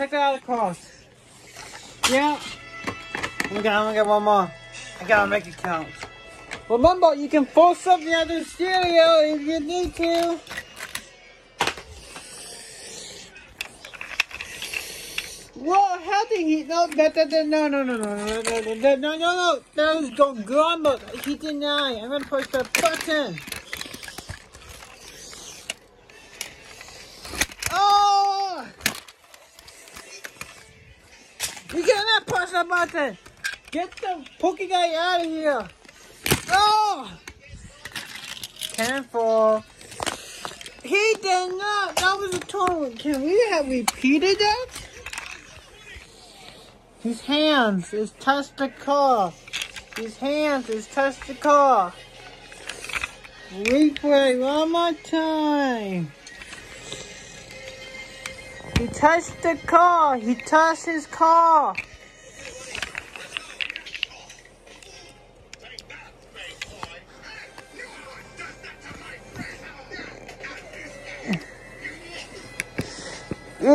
Take that out across. Yeah. I'm gonna, I'm gonna get one more. I gotta make it count. Remember, you can force something out of the stereo if you need to. Whoa, how did he? No, that, that, no, no, no, no, no, no, no, no, no, no, no. That was grumble. He denied. I'm gonna push that button. Oh! Push the button. Get the pokey guy out of here. Oh! He did not. That was a total. Can we have repeated that? His hands is touched the car. His hands is touched the car. Replay one more time. He touched the car. He touched his car. He